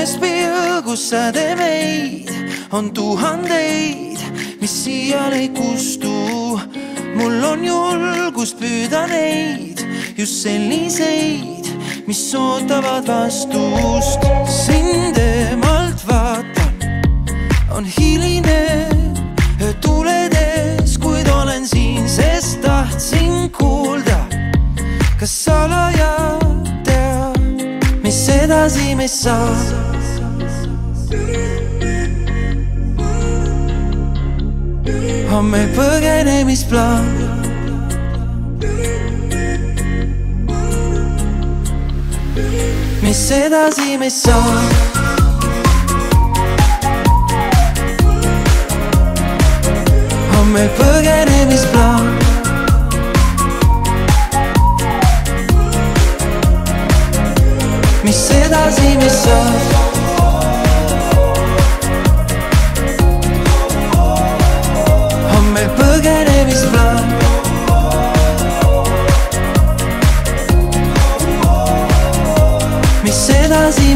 ühes pilgus säde meid on tuhandeid, mis siial ei kustu. mul on julgust püüda neid, just selliseid, mis ootavad vastust. sind eemalt vaatan, on hiline öö tuledes, kuid olen siin, sest tahtsin kuulda, kas salaja tead, mis edasi meist saab. Mamy pegane mis plan Mi sedas y mi sol Mamy pegane mis plan Mi sedas y mi sol Mi se nazi